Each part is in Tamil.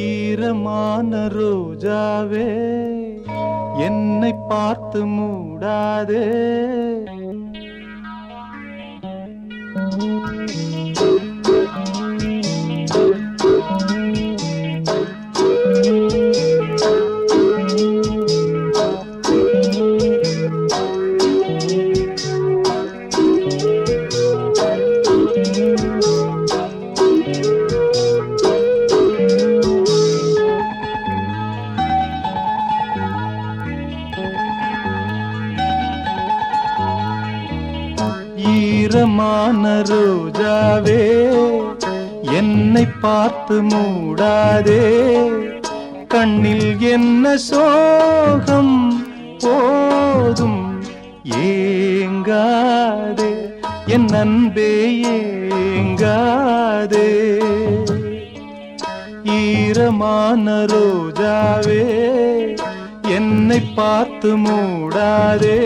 ஈரமான ரோஜாவே என்னை பார்த்து மூடாதே. ஈரமான ரோஜாவே என்னை பார்த்து மூடாதே. கண்ணில் என்ன சோகம் போதும் ஏங்காதே. என் அன்பே ஏங்காதே. ஈரமான ரோஜாவே என்னை பார்த்து மூடாதே.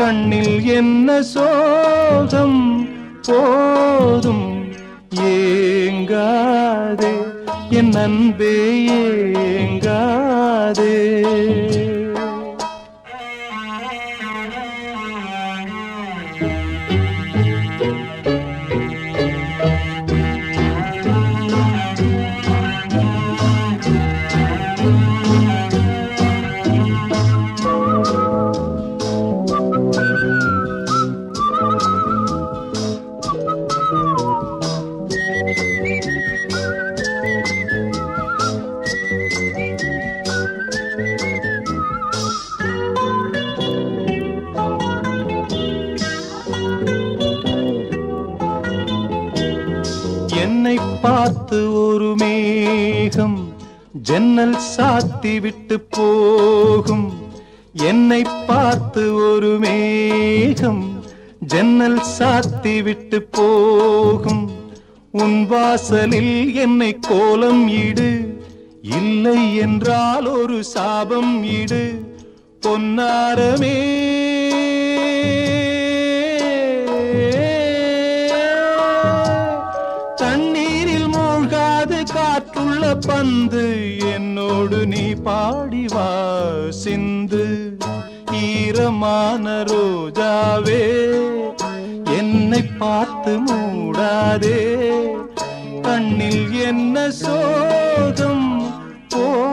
கண்ணில் என்ன சோகம்? போதும் ஏங்காதே. என் அன்பே ஏங்காதே. என்னை பார்த்து ஒரு மேகம் ஜன்னல் சாத்தி விட்டு போகும். என்னை பார்த்து ஒரு மேகம் ஜன்னல் சாத்தி விட்டு போகும். உன் வாசலில் என்னை கோலம் இடு. இல்லை என்றால் ஒரு சாபம் இடு. பொன்னாரமே உள்ள பந்து என்னோடு நீ பாடி வா சிந்து. ஈரமான ரோஜாவே என்னை பார்த்து மூடாதே. கண்ணில் என்ன சோகம் போ.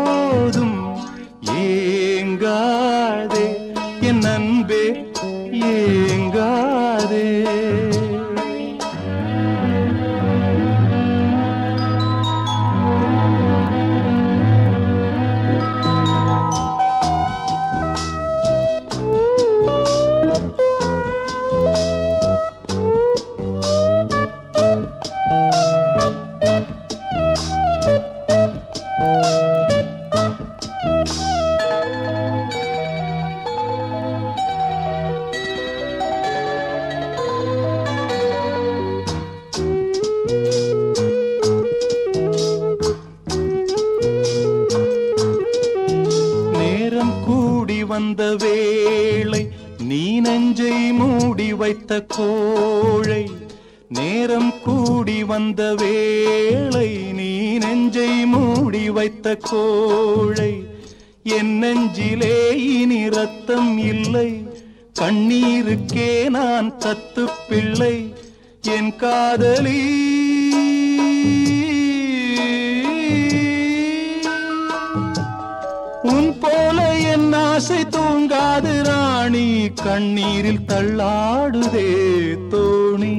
வந்த வேளை நீ நெஞ்சை மூடி வைத்த கோழை நேரம் கூடி வந்த வேளை நீ நெஞ்சை மூடி வைத்த கோழை. என் நெஞ்சிலே இனி ரத்தம் இல்லை கண்ணீருக்கே நான் தத்து பிள்ளை என் காதலி ஆசை தூங்காது ராணி கண்ணீரில் தள்ளாடுதே தோணி.